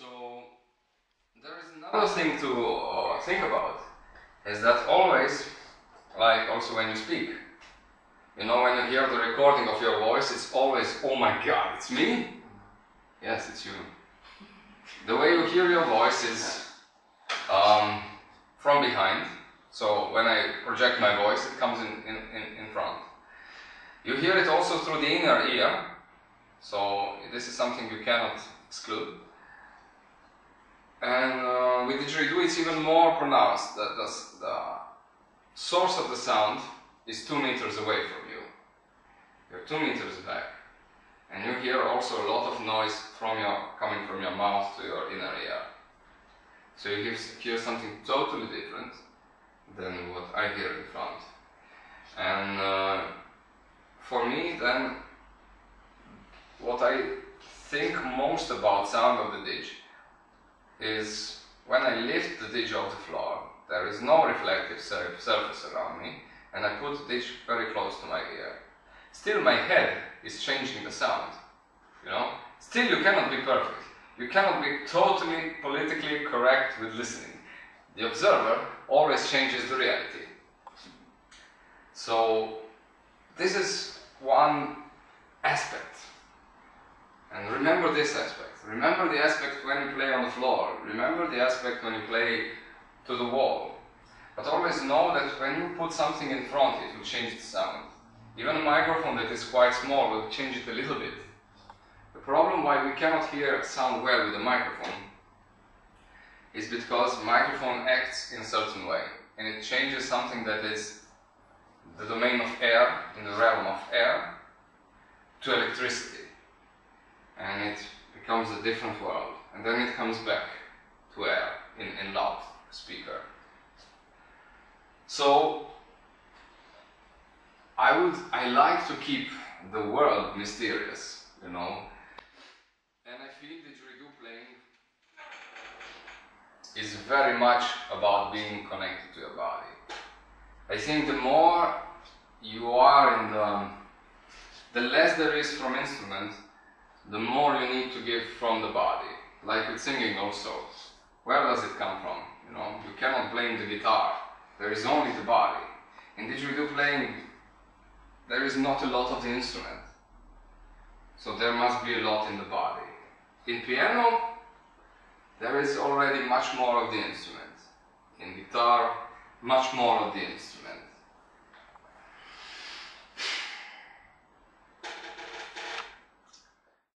So there is another thing to uh, think about is that always, like also when you speak, you know, when you hear the recording of your voice, it's always, oh my god, it's me? Yes, it's you. The way you hear your voice is um, from behind. So when I project my voice, it comes in, in, in, in front. You hear it also through the inner ear. So this is something you cannot exclude. And uh, with didgeridoo, it's even more pronounced. The, the, the source of the sound is two meters away from you. You're two meters back. And you hear also a lot of noise from your, coming from your mouth to your inner ear. So you hear, hear something totally different than what I hear in front. And uh, for me, then, what I think most about sound of the didge is when I lift the didge off the floor, there is no reflective surface around me, and I put the didge very close to my ear. Still, my head is changing the sound. You know, still you cannot be perfect. You cannot be totally politically correct with listening. The observer always changes the reality. So, this is one aspect. And remember this aspect. Remember the aspect when you play on the floor. Remember the aspect when you play to the wall. But always know that when you put something in front, it will change the sound. Even a microphone that is quite small will change it a little bit. The problem why we cannot hear sound well with a microphone is because microphone acts in a certain way and it changes something that is the domain of air, in the realm of air, to electricity. And it becomes a different world. And then it comes back to air in, in loud speaker. So I would I like to keep the world mysterious, you know. And I feel didgeridoo playing is very much about being connected to your body. I think the more you are in the the less there is from instrument, the more you need to give from the body. Like with singing also. Where does it come from? You know, you cannot blame the guitar. There is only the body. In didgeridoo playing, there is not a lot of the instrument. So there must be a lot in the body. In piano, there is already much more of the instrument. In guitar, much more of the instrument.